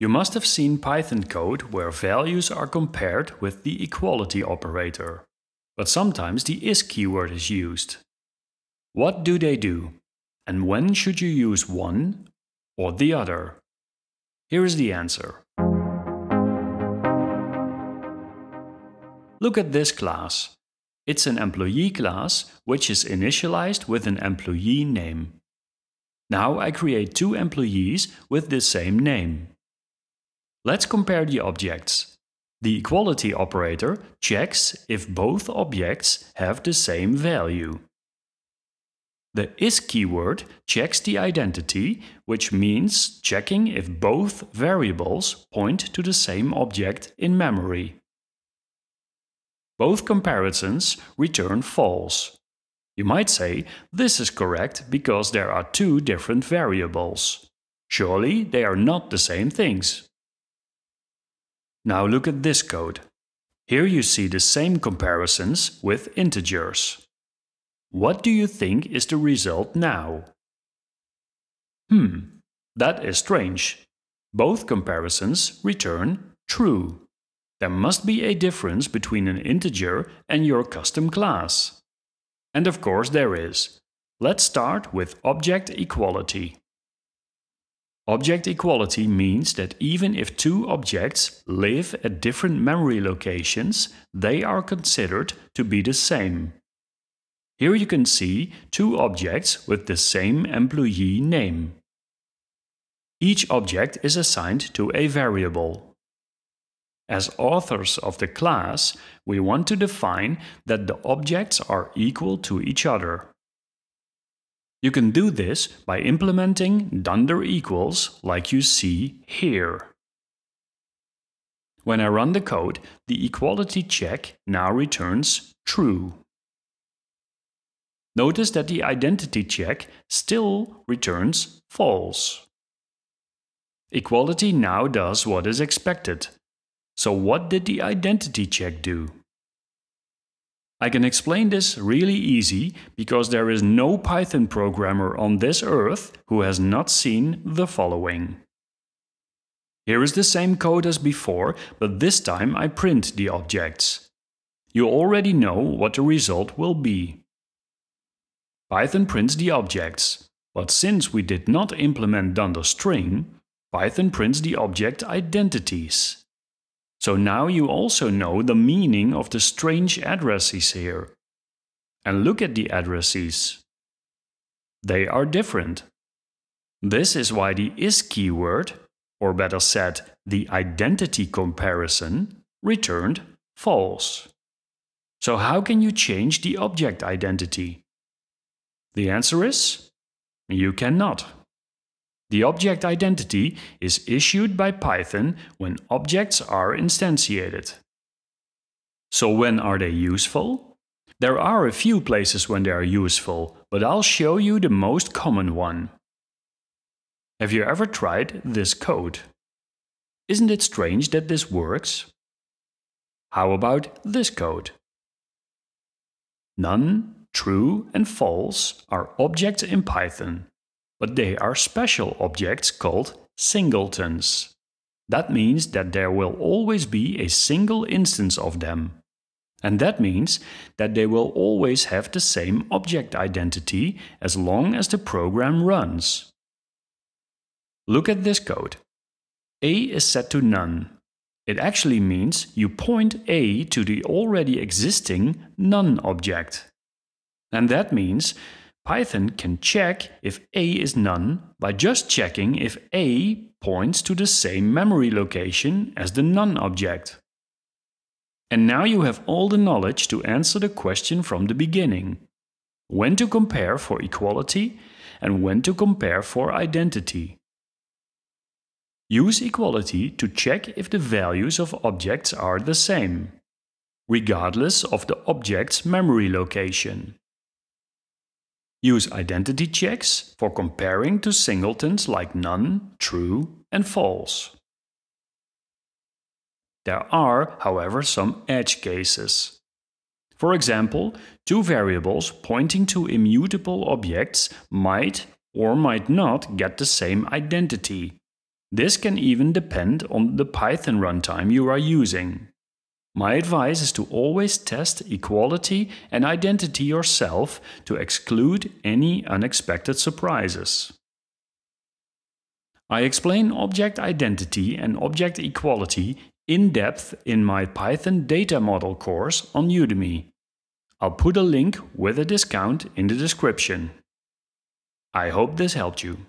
You must have seen Python code where values are compared with the equality operator. But sometimes the is keyword is used. What do they do? And when should you use one or the other? Here is the answer. Look at this class. It's an employee class which is initialized with an employee name. Now I create two employees with the same name. Let's compare the objects. The equality operator checks if both objects have the same value. The is keyword checks the identity, which means checking if both variables point to the same object in memory. Both comparisons return false. You might say this is correct because there are two different variables. Surely they are not the same things. Now look at this code. Here you see the same comparisons with integers. What do you think is the result now? Hmm, that is strange. Both comparisons return true. There must be a difference between an integer and your custom class. And of course there is. Let's start with object equality. Object equality means that even if two objects live at different memory locations, they are considered to be the same. Here you can see two objects with the same employee name. Each object is assigned to a variable. As authors of the class, we want to define that the objects are equal to each other. You can do this by implementing dunder equals like you see here. When I run the code, the equality check now returns true. Notice that the identity check still returns false. Equality now does what is expected. So what did the identity check do? I can explain this really easy because there is no Python programmer on this earth who has not seen the following. Here is the same code as before, but this time I print the objects. You already know what the result will be. Python prints the objects, but since we did not implement dunder string, Python prints the object identities. So now you also know the meaning of the strange addresses here. And look at the addresses. They are different. This is why the is keyword, or better said, the identity comparison, returned false. So how can you change the object identity? The answer is you cannot. The object identity is issued by Python when objects are instantiated. So when are they useful? There are a few places when they are useful, but I'll show you the most common one. Have you ever tried this code? Isn't it strange that this works? How about this code? None, true and false are objects in Python but they are special objects called singletons. That means that there will always be a single instance of them. And that means that they will always have the same object identity as long as the program runs. Look at this code. A is set to none. It actually means you point A to the already existing none object. And that means Python can check if A is none by just checking if A points to the same memory location as the none object. And now you have all the knowledge to answer the question from the beginning. When to compare for equality and when to compare for identity. Use equality to check if the values of objects are the same, regardless of the object's memory location. Use identity checks for comparing to singletons like none, true and false. There are, however, some edge cases. For example, two variables pointing to immutable objects might or might not get the same identity. This can even depend on the Python runtime you are using. My advice is to always test equality and identity yourself to exclude any unexpected surprises. I explain object identity and object equality in depth in my Python data model course on Udemy. I'll put a link with a discount in the description. I hope this helped you.